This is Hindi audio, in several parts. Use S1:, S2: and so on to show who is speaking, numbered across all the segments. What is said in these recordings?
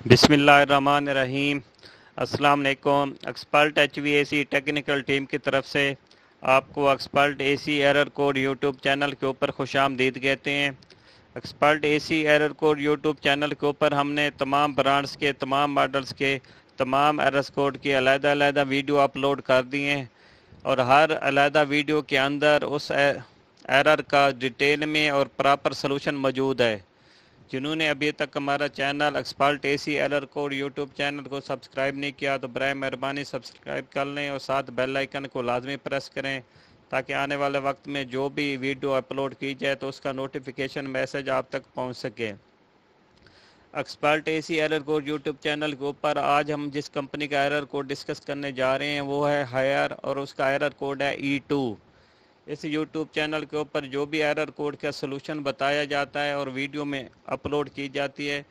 S1: बिसमीम अस्सलाम वालेकुम expert H V A C technical team की तरफ़ से आपको expert A C error code YouTube channel के ऊपर खुश आमदीद कहते हैं। Expert A C error code YouTube channel के ऊपर हमने तमाम ब्रांड्स के, तमाम मॉडल्स के, तमाम एरस कोड के की अलहदा वीडियो अपलोड कर दिए हैं। और हर अलहदा वीडियो के अंदर उस एरर का डिटेल में और प्रॉपर सोलूशन मौजूद है। जिन्होंने अभी तक हमारा channel expert A C error code YouTube channel को सब्सक्राइब नहीं किया तो बर मेहरबानी सब्सक्राइब कर लें और साथ बेल आइकन को लाजमी प्रेस करें ताकि आने वाले वक्त में जो भी वीडियो अपलोड की जाए तो उसका नोटिफिकेशन मैसेज आप तक पहुँच सके। Expert A C error code YouTube channel के ऊपर आज हम जिस कंपनी का एरर कोड डिस्कस करने जा रहे हैं, वो है हायर और उसका एरर कोड है ई टू इस यूट्यूब चैनल के ऊपर जो भी एरर कोड का सलूशन बताया जाता है और वीडियो में अपलोड की जाती है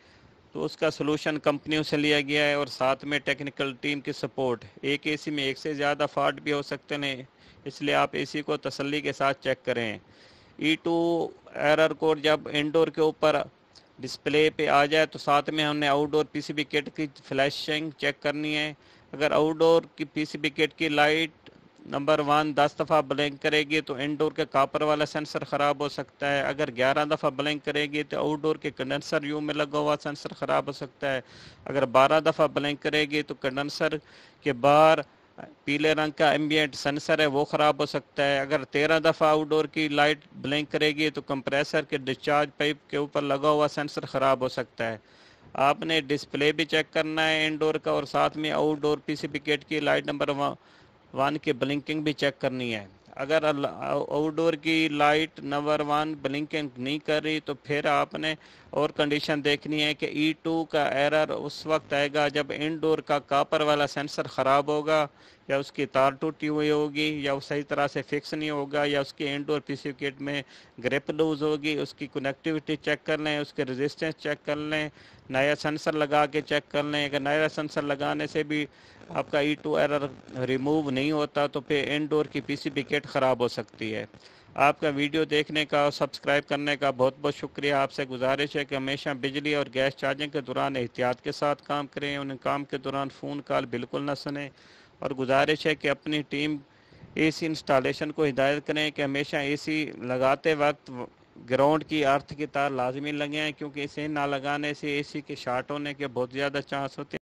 S1: तो उसका सलूशन कंपनियों से लिया गया है और साथ में टेक्निकल टीम की सपोर्ट एक एसी में एक से ज़्यादा फॉल्ट भी हो सकते हैं, इसलिए आप एसी को तसल्ली के साथ चेक करें। ई टू एरर कोड जब इंडोर के ऊपर डिस्प्ले पे आ जाए तो साथ में हमने आउटडोर पीसीबी किट की फ्लैशिंग चेक करनी है। अगर आउटडोर की पीसीबी किट की लाइट नंबर वन, दस दफ़ा ब्लैंक करेगी तो इनडोर के कापर वाला सेंसर ख़राब हो सकता है। अगर ग्यारह दफ़ा ब्लैंक करेगी तो आउटडोर के कंडेंसर यू में लगा हुआ सेंसर ख़राब हो सकता है। अगर बारह दफ़ा ब्लैंक करेगी तो कंडेंसर के बाहर पीले रंग का एम्बियट सेंसर है, वो ख़राब हो सकता है। अगर तेरह दफ़ा आउटडोर की लाइट ब्लैंक करेगी तो कंप्रेसर के डिस्चार्ज पाइप के ऊपर लगा हुआ सेंसर ख़राब हो सकता है। आपने डिस्प्ले भी चेक करना है इनडोर का और साथ में आउटडोर पीसीबी किट की लाइट नंबर वन की ब्लिंकिंग भी चेक करनी है। अगर आउटडोर की लाइट नंबर वन ब्लिंकिंग नहीं कर रही तो फिर आपने और कंडीशन देखनी है कि ई e टू का एरर उस वक्त आएगा जब इनडोर का कापर वाला सेंसर ख़राब होगा। या उसकी तार टूटी हुई होगी, या वो सही तरह से फिक्स नहीं होगा, या उसकी इंडोर पीसी किट में ग्रिप लूज होगी, उसकी कनेक्टिविटी चेक कर लें, उसके रेजिस्टेंस चेक कर लें, नया सेंसर लगा के चेक कर लें। अगर नया सेंसर लगाने से भी आपका ई टू एरर रिमूव नहीं होता तो फिर इंडोर की पीसीबी किट ख़राब हो सकती है। आपका वीडियो देखने का और सब्सक्राइब करने का बहुत बहुत शुक्रिया। आपसे गुजारिश है कि हमेशा बिजली और गैस चार्जिंग के दौरान एहतियात के साथ काम करें, उन काम के दौरान फ़ोन कॉल बिल्कुल ना सुने। और गुजारिश है कि अपनी टीम एसी इंस्टॉलेशन को हिदायत करें कि हमेशा एसी लगाते वक्त ग्राउंड की अर्थ की तार लाजमी लगे हैं, क्योंकि इसे ना लगाने से एसी के शार्ट होने के बहुत ज़्यादा चांस होते हैं।